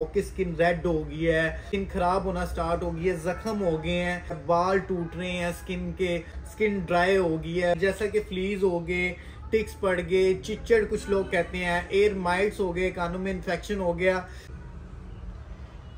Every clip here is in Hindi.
की स्किन रेड हो गई है स्किन खराब होना स्टार्ट हो गई है, जख्म हो गए हैं, बाल टूट रहे हैं स्किन के स्किन ड्राई हो गई है। जैसा कि फ्लीज हो गए टिक्स पड़ गए चिचड़ कुछ लोग कहते हैं एयर माइट्स हो गए, कानों में इन्फेक्शन हो गया।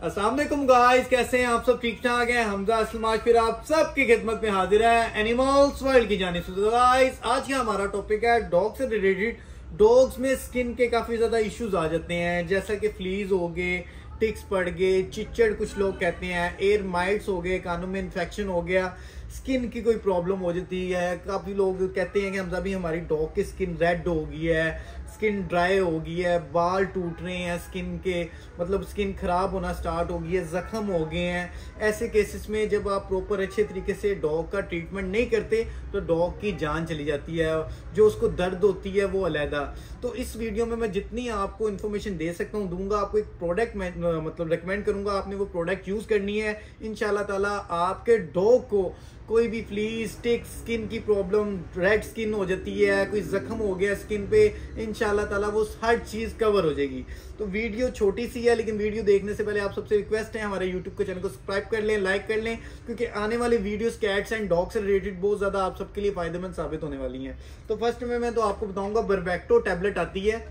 असलम गाइस कैसे हैं आप सब? ठीक ठाक हैं? हमजा असलम, आज फिर आप सबकी खिदमत में हाजिर है एनिमल्स वर्ल्ड की जानी गाइस आज का हमारा टॉपिक है डॉग से रिलेटेड डॉग्स में स्किन के काफ़ी ज़्यादा इश्यूज़ आ जाते हैं। जैसा कि फ्लीज हो गए, टिक्स पड़ गए चिचड़ कुछ लोग कहते हैं, एयर माइट्स हो गए, कानों में इन्फेक्शन हो गया। स्किन की कोई प्रॉब्लम हो जाती है। काफ़ी लोग कहते हैं कि हम भी हमारी डॉग की स्किन रेड हो गई है स्किन ड्राई हो गई है, बाल टूट रहे हैं स्किन के मतलब स्किन खराब होना स्टार्ट हो गई है, जख्म हो गए हैं। ऐसे केसेस में जब आप प्रॉपर अच्छे तरीके से डॉग का ट्रीटमेंट नहीं करते तो डॉग की जान चली जाती है, जो उसको दर्द होती है, वो अलहदा। तो इस वीडियो में मैं जितनी आपको इन्फॉर्मेशन दे सकता हूँ, दूँगा आपको एक प्रोडक्ट मतलब रिकमेंड करूँगा, आपने वो प्रोडक्ट यूज़ करनी है। इन ताला आपके डॉग को कोई भी फ्लीज टिक स्किन की प्रॉब्लम रेड स्किन हो जाती है, कोई जख्म हो गया स्किन पे इन ताला वो हर चीज़ कवर हो जाएगी। तो वीडियो छोटी सी है, लेकिन वीडियो देखने से पहले आप सबसे रिक्वेस्ट है, हमारे यूट्यूब के चैनल को सब्सक्राइब कर लें लाइक कर लें, क्योंकि आने वाले वीडियोस कैट्स एंड डॉग से रिलेटेड बहुत ज़्यादा आप सबके लिए फ़ायदेमंद साबित होने वाली है। तो फ़र्स्ट में मैं तो आपको बताऊँगा बर्बैक्टो टैबलेट आती है।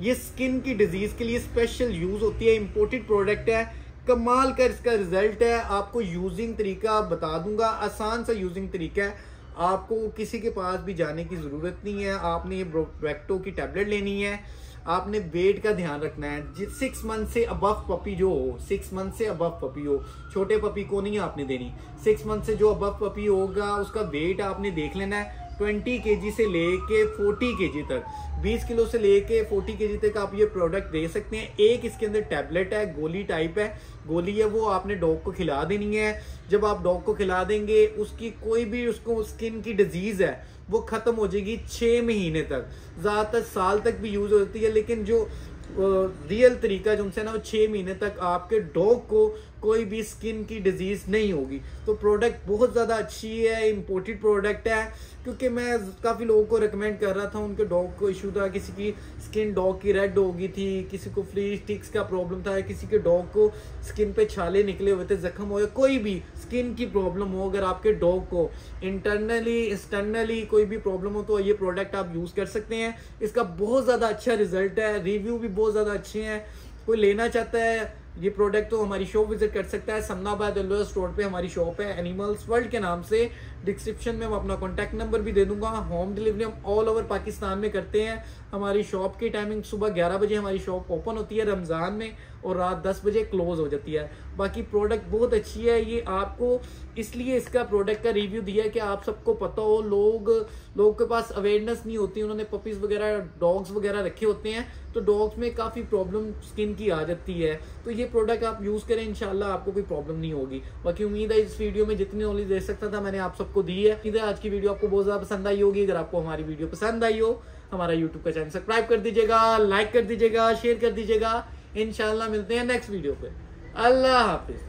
ये स्किन की डिज़ीज़ के लिए स्पेशल यूज़ होती है इंपोर्टेड प्रोडक्ट है। कमाल का इसका रिज़ल्ट है। आपको यूजिंग तरीका बता दूँगा। आसान सा यूजिंग तरीका है। आपको किसी के पास भी जाने की ज़रूरत नहीं है। आपने ये ब्रोवेक्टो की टैबलेट लेनी है। आपने वेट का ध्यान रखना है। सिक्स मंथ से अबव पपी जो हो सिक्स मंथ से अबव पपी हो, छोटे पपी को नहीं आपने देनी। सिक्स मंथ से जो अबव पपी होगा, उसका वेट आपने देख लेना है। ट्वेंटी के से ले लेके फोर्टी के तक, बीस किलो से ले लेके फोर्टी के तक आप ये प्रोडक्ट दे सकते हैं। एक इसके अंदर टैबलेट है, गोली टाइप है। गोली है, वो आपने डॉग को खिला देनी है। जब आप डॉग को खिला देंगे, उसकी कोई भी उसको स्किन की डिज़ीज़ है, वो खत्म हो जाएगी छः महीने तक। ज़्यादातर साल तक भी यूज़ होती है, लेकिन जो रियल तरीका जो उनसे ना, वो छः महीने तक आपके डॉग को कोई भी स्किन की डिज़ीज़ नहीं होगी। तो प्रोडक्ट बहुत ज़्यादा अच्छी है इम्पोर्टेड प्रोडक्ट है, क्योंकि मैं काफ़ी लोगों को रिकमेंड कर रहा था, उनके डॉग को इशू था, किसी की स्किन डॉग की रेड हो गई थी, किसी को फ्री टिक्स का प्रॉब्लम था, किसी के डॉग को स्किन पे छाले निकले हुए थे, जख्म हो कोई भी स्किन की प्रॉब्लम हो, अगर आपके डॉग को इंटरनली एक्सटर्नली कोई भी प्रॉब्लम हो तो ये प्रोडक्ट आप यूज़ कर सकते हैं। इसका बहुत ज़्यादा अच्छा रिज़ल्ट है रिव्यू भी बहुत ज़्यादा अच्छे हैं। कोई लेना चाहता है ये प्रोडक्ट तो हमारी शॉप विज़िट कर सकता है। समनाबाद रोड पे हमारी शॉप है। एनिमल्स वर्ल्ड के नाम से। डिस्क्रिप्शन में मैं अपना कॉन्टैक्ट नंबर भी दे दूँगा। होम डिलीवरी हम ऑल ओवर पाकिस्तान में करते हैं। हमारी शॉप की टाइमिंग सुबह 11 बजे हमारी शॉप ओपन होती है रमज़ान में। और रात 10 बजे क्लोज हो जाती है। बाकी प्रोडक्ट बहुत अच्छी है, ये आपको इसलिए इसका प्रोडक्ट का रिव्यू दिया है कि आप सबको पता हो, लोग, लोगों के पास अवेयरनेस नहीं होती, उन्होंने पपीज वगैरह डॉग्स वगैरह रखे होते हैं तो डॉग्स में काफ़ी प्रॉब्लम स्किन की आ जाती है। तो ये प्रोडक्ट आप यूज़ करें इनशाला आपको कोई प्रॉब्लम नहीं होगी। बाकी उम्मीद है इस वीडियो में जितनी नॉलेज दे सकता था, मैंने आप सबको दी है। आज की वीडियो आपको बहुत ज़्यादा पसंद आई होगी। अगर आपको हमारी वीडियो पसंद आई हो, हमारा यूट्यूब का चैनल सब्सक्राइब कर दीजिएगा लाइक कर दीजिएगा शेयर कर दीजिएगा। इनशाला मिलते हैं नेक्स्ट वीडियो पे। अल्लाह हाफिज।